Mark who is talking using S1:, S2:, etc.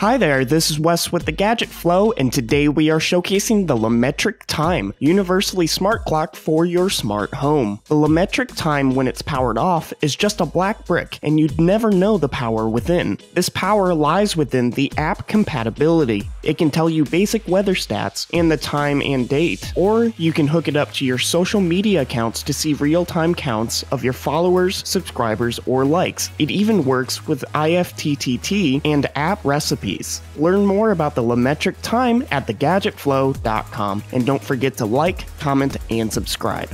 S1: Hi there, this is Wes with the Gadget Flow, and today we are showcasing the LaMetric Time, universally smart clock for your smart home. The LaMetric Time, when it's powered off, is just a black brick, and you'd never know the power within. This power lies within the app compatibility. It can tell you basic weather stats and the time and date, or you can hook it up to your social media accounts to see real time counts of your followers, subscribers, or likes. It even works with IFTTT and app recipes. Learn more about the LaMetric Time at thegadgetflow.com, and don't forget to like, comment, and subscribe.